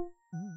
Mm.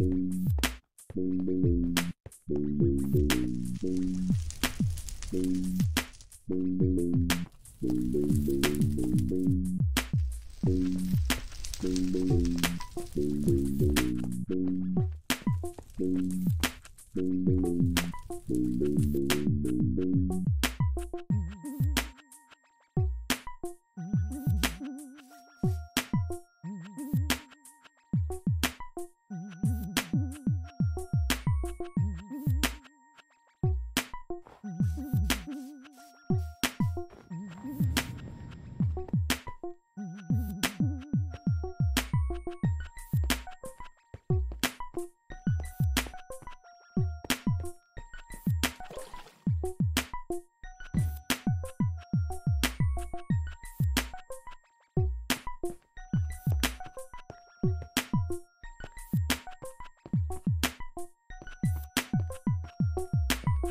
Boom, boom, boom.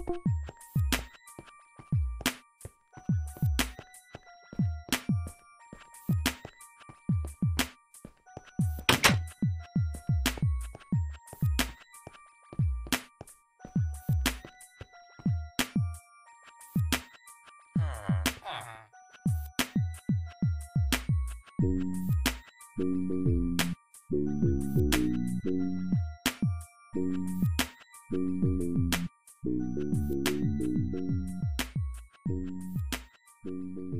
Boom, boom, boom. Boom, boom, boom.